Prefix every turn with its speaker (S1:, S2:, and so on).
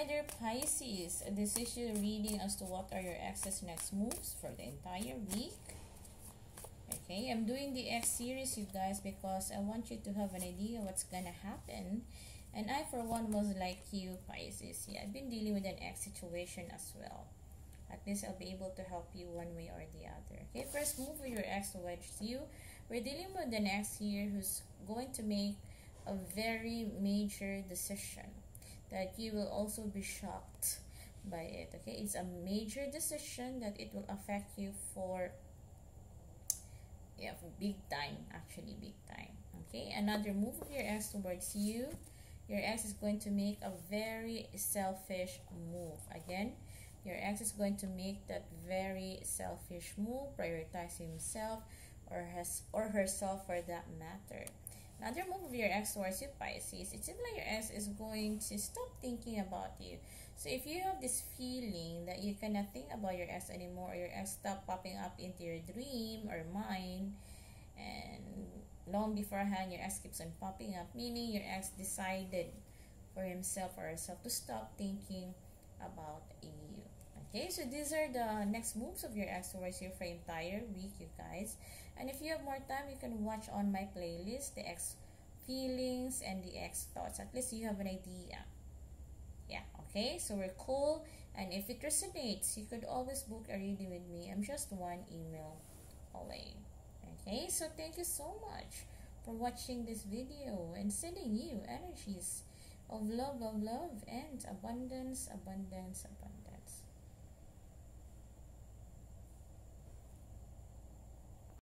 S1: Insider Pisces, is your reading as to what are your ex's next moves for the entire week. Okay, I'm doing the ex series, you guys, because I want you to have an idea what's gonna happen. And I, for one, was like you, Pisces. Yeah, I've been dealing with an ex situation as well. At least I'll be able to help you one way or the other. Okay, first move with your ex towards you. We're dealing with an ex here who's going to make a very major decision that you will also be shocked by it okay? It's a major decision that it will affect you for yeah for big time actually big time okay? Another move of your ex towards you your ex is going to make a very selfish move again. Your ex is going to make that very selfish move prioritize himself or has or herself for that matter Another move of your ex towards you, Pisces, it seems like your ex is going to stop thinking about you. So if you have this feeling that you cannot think about your ex anymore, or your ex stop popping up into your dream or mind, and long beforehand your ex keeps on popping up, meaning your ex decided for himself or herself to stop thinking about you. Okay, so these are the next moves of your ex towards you for entire week, you guys. And if you have more time, you can watch on my playlist the ex feelings and the ex thoughts. At least you have an idea. Yeah, okay? So we're cool. And if it resonates, you could always book a reading with me. I'm just one email away. Okay, so thank you so much for watching this video and sending you energies of love, of love, and abundance, abundance, abundance.